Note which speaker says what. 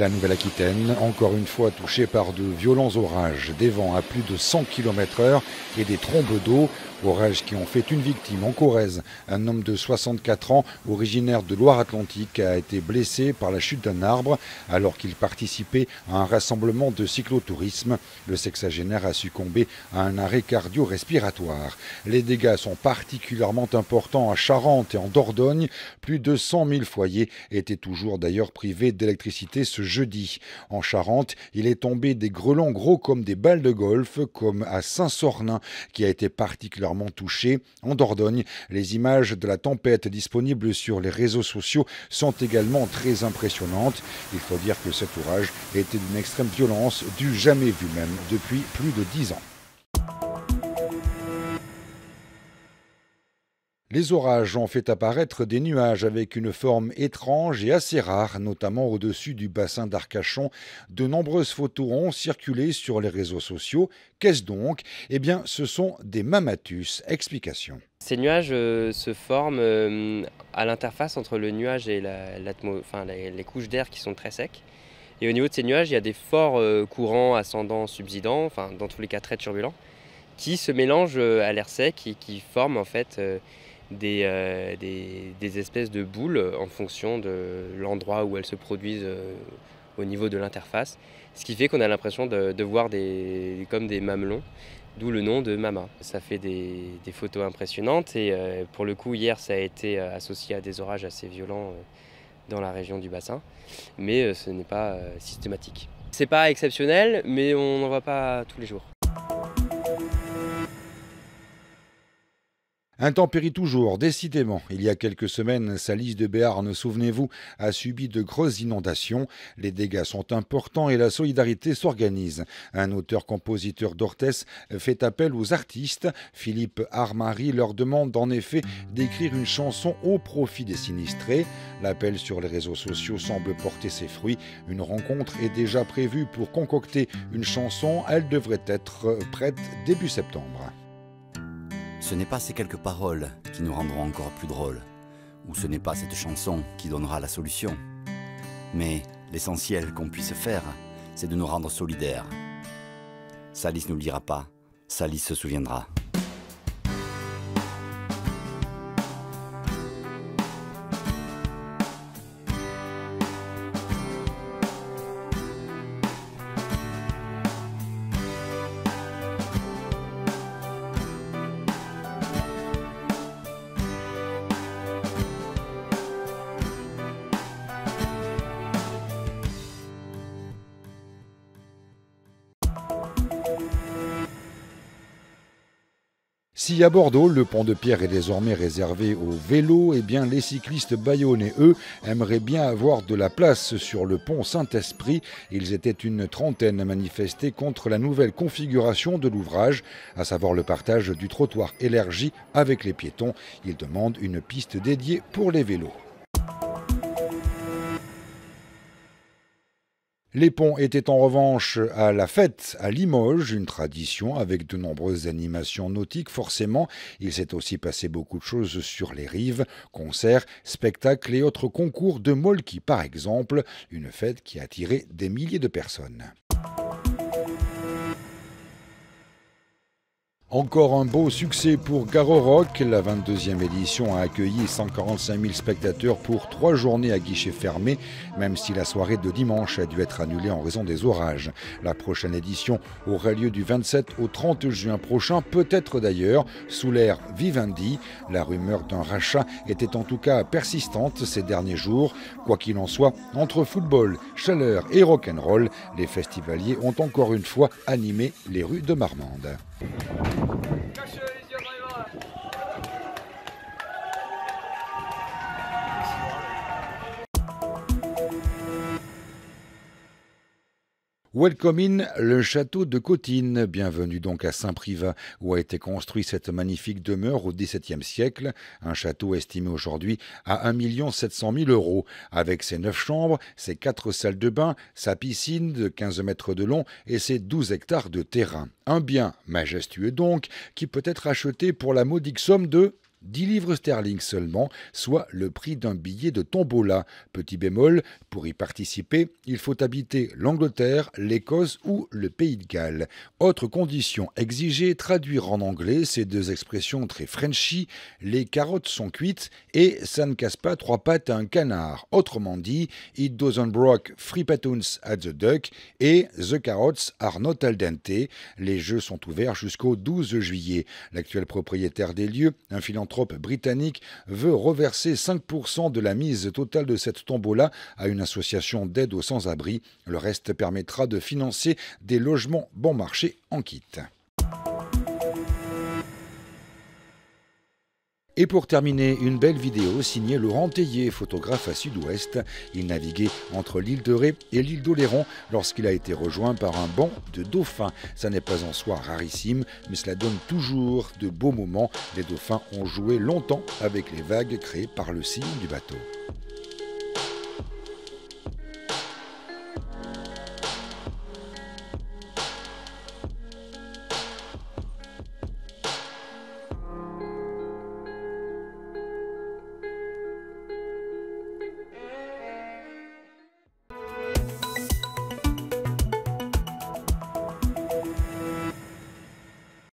Speaker 1: La Nouvelle-Aquitaine, encore une fois touchée par de violents orages, des vents à plus de 100 km/h et des trombes d'eau Orages qui ont fait une victime en Corrèze. Un homme de 64 ans, originaire de Loire-Atlantique, a été blessé par la chute d'un arbre alors qu'il participait à un rassemblement de cyclotourisme. Le sexagénaire a succombé à un arrêt cardio-respiratoire. Les dégâts sont particulièrement importants à Charente et en Dordogne. Plus de 100 000 foyers étaient toujours d'ailleurs privés d'électricité ce jeudi. En Charente, il est tombé des grelons gros comme des balles de golf, comme à Saint-Sornin, qui a été particulièrement touché. En Dordogne, les images de la tempête disponibles sur les réseaux sociaux sont également très impressionnantes. Il faut dire que cet orage était d'une extrême violence du jamais vu même depuis plus de dix ans. Les orages ont fait apparaître des nuages avec une forme étrange et assez rare, notamment au-dessus du bassin d'Arcachon. De nombreuses photos ont circulé sur les réseaux sociaux. Qu'est-ce donc? Eh bien, ce sont des mamatus. Explication.
Speaker 2: Ces nuages euh, se forment euh, à l'interface entre le nuage et les, couches d'air qui sont très secs. Et au niveau de ces nuages, il y a des forts euh, courants ascendants, subsidents, enfin dans tous les cas très turbulents, qui se mélangent à l'air sec et qui forment en fait euh, des, des, espèces de boules en fonction de l'endroit où elles se produisent euh, au niveau de l'interface. Ce qui fait qu'on a l'impression de, voir des, comme des mamelons, d'où le nom de Mama. Ça fait des, photos impressionnantes et euh, pour le coup hier ça a été associé à des orages assez violents dans la région du bassin, mais ce n'est pas systématique. C'est pas exceptionnel, mais on n'en voit pas tous les jours.
Speaker 1: Intempérie toujours, décidément. Il y a quelques semaines, sa liste de Béarn, souvenez-vous, a subi de grosses inondations. Les dégâts sont importants et la solidarité s'organise. Un auteur-compositeur d'Orthès fait appel aux artistes. Philippe Armary leur demande en effet d'écrire une chanson au profit des sinistrés. L'appel sur les réseaux sociaux semble porter ses fruits. Une rencontre est déjà prévue pour concocter une chanson. Elle devrait être prête début septembre.
Speaker 3: Ce n'est pas ces quelques paroles qui nous rendront encore plus drôles, ou ce n'est pas cette chanson qui donnera la solution. Mais l'essentiel qu'on puisse faire, c'est de nous rendre solidaires. Salis ne dira pas, Salis se souviendra.
Speaker 1: Si à Bordeaux, le pont de pierre est désormais réservé aux vélos, eh bien les cyclistes bayonnais, eux, aimeraient bien avoir de la place sur le pont Saint-Esprit. Ils étaient une trentaine à contre la nouvelle configuration de l'ouvrage, à savoir le partage du trottoir élargi avec les piétons. Ils demandent une piste dédiée pour les vélos. Les ponts étaient en revanche à la fête à Limoges, une tradition avec de nombreuses animations nautiques. Forcément, il s'est aussi passé beaucoup de choses sur les rives, concerts, spectacles et autres concours de molki par exemple, une fête qui a attiré des milliers de personnes. Encore un beau succès pour Garo Rock. La 22e édition a accueilli 145 000 spectateurs pour trois journées à guichet fermé, même si la soirée de dimanche a dû être annulée en raison des orages. La prochaine édition aura lieu du 27 au 30 juin prochain, peut-être d'ailleurs sous l'ère Vivendi. La rumeur d'un rachat était en tout cas persistante ces derniers jours. Quoi qu'il en soit, entre football, chaleur et rock'n'roll, les festivaliers ont encore une fois animé les rues de Marmande. Welcome in le château de Cotine. Bienvenue donc à Saint-Privat, où a été construit cette magnifique demeure au XVIIe siècle. Un château estimé aujourd'hui à 1 700 000 euros, avec ses neuf chambres, ses quatre salles de bain, sa piscine de 15 mètres de long et ses 12 hectares de terrain. Un bien majestueux donc, qui peut être acheté pour la modique somme de 10 livres sterling seulement, soit le prix d'un billet de tombola. Petit bémol, pour y participer, il faut habiter l'Angleterre, l'Écosse ou le Pays de Galles. Autre condition exigée, traduire en anglais ces deux expressions très frenchy, les carottes sont cuites et ça ne casse pas trois pattes à un canard. Autrement dit, it doesn't broke three patons at the duck et the carrots are not al dente. Les jeux sont ouverts jusqu'au 12 juillet. L'actuel propriétaire des lieux, un philanthrope britannique, veut reverser 5% de la mise totale de cette tombola à une association d'aide aux sans-abri. Le reste permettra de financer des logements bon marché en kit. Et pour terminer, une belle vidéo signée Laurent Théier, photographe à Sud-Ouest. Il naviguait entre l'île de Ré et l'île d'Oléron lorsqu'il a été rejoint par un banc de dauphins. Ça n'est pas en soi rarissime, mais cela donne toujours de beaux moments. Les dauphins ont joué longtemps avec les vagues créées par le sillon du bateau.